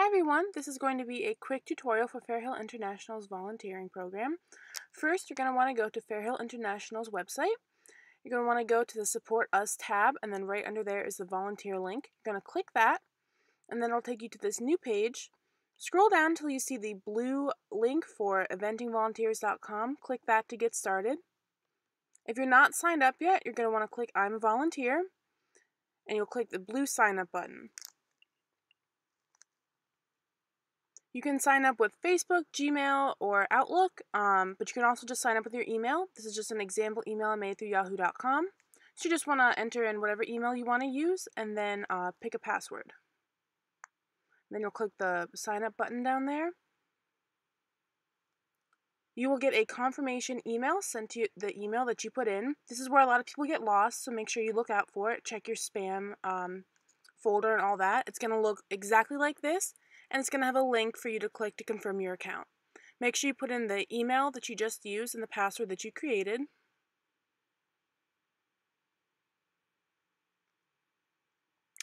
Hi everyone, this is going to be a quick tutorial for Fair Hill International's volunteering program. First, you're going to want to go to Fair Hill International's website. You're going to want to go to the Support Us tab, and then right under there is the volunteer link. You're going to click that, and then it'll take you to this new page. Scroll down until you see the blue link for eventingvolunteers.com. Click that to get started. If you're not signed up yet, you're going to want to click I'm a volunteer, and you'll click the blue sign up button. You can sign up with Facebook, Gmail, or Outlook, um, but you can also just sign up with your email. This is just an example email I made through yahoo.com. So you just want to enter in whatever email you want to use and then uh, pick a password. Then you'll click the sign up button down there. You will get a confirmation email sent to you, the email that you put in. This is where a lot of people get lost, so make sure you look out for it. Check your spam um, folder and all that. It's going to look exactly like this and it's going to have a link for you to click to confirm your account. Make sure you put in the email that you just used and the password that you created.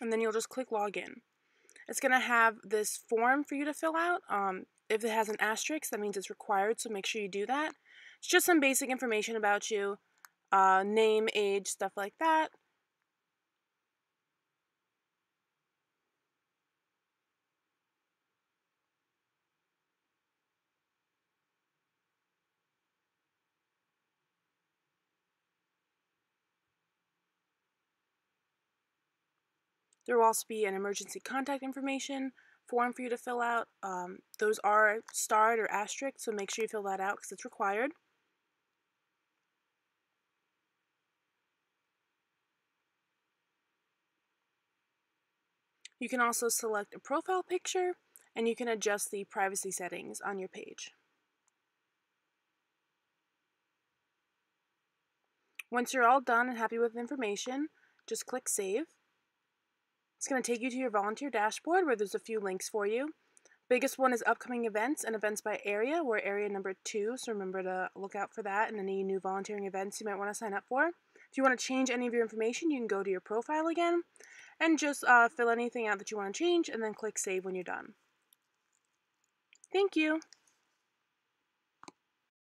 And then you'll just click login. It's going to have this form for you to fill out. Um, if it has an asterisk, that means it's required, so make sure you do that. It's just some basic information about you, uh, name, age, stuff like that. There will also be an emergency contact information form for you to fill out. Um, those are starred or asterisked, so make sure you fill that out because it's required. You can also select a profile picture and you can adjust the privacy settings on your page. Once you're all done and happy with the information, just click Save. It's going to take you to your volunteer dashboard where there's a few links for you. Biggest one is upcoming events and events by area. We're area number two, so remember to look out for that and any new volunteering events you might want to sign up for. If you want to change any of your information, you can go to your profile again and just uh, fill anything out that you want to change and then click save when you're done. Thank you.